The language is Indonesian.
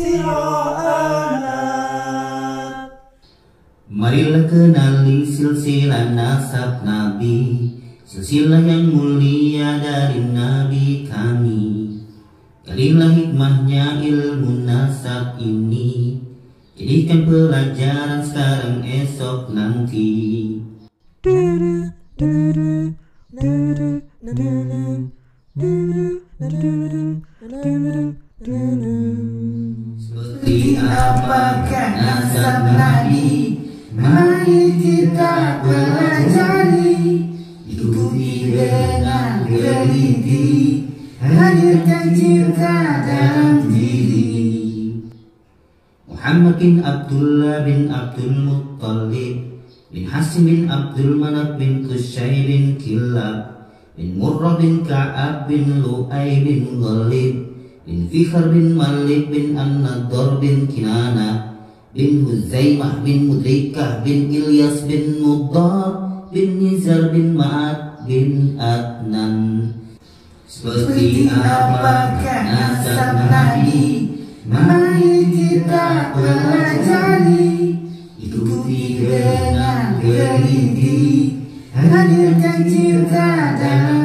qiraana Marilah kenali silsilah nasab Nabi Silsilah yang mulia dari Nabi kami Kalilah hikmahnya ilmu nasab ini Jadikan pelajaran sekarang esok nanti Seperti apakah nasab Nabi? Mari kita pelajari. Ikuti dengan teliti. Hadirkan cinta dalam diri. Muhammad bin Abdullah bin Abdul Muttalib bin Hasim bin Abdul Manaf bin Qusay bin Kilab bin murrabin ka'abin lu'ay bin ghalib bin fikhar bin malik bin anna bin kinana bin huzaimah bin mudrikah bin ilyas bin muddar bin nizar bin ma'ad bin adnan. Seperti apa nasab nabi mari kita pelajari. Ikuti dengan gerigi 看你眼睛又在哪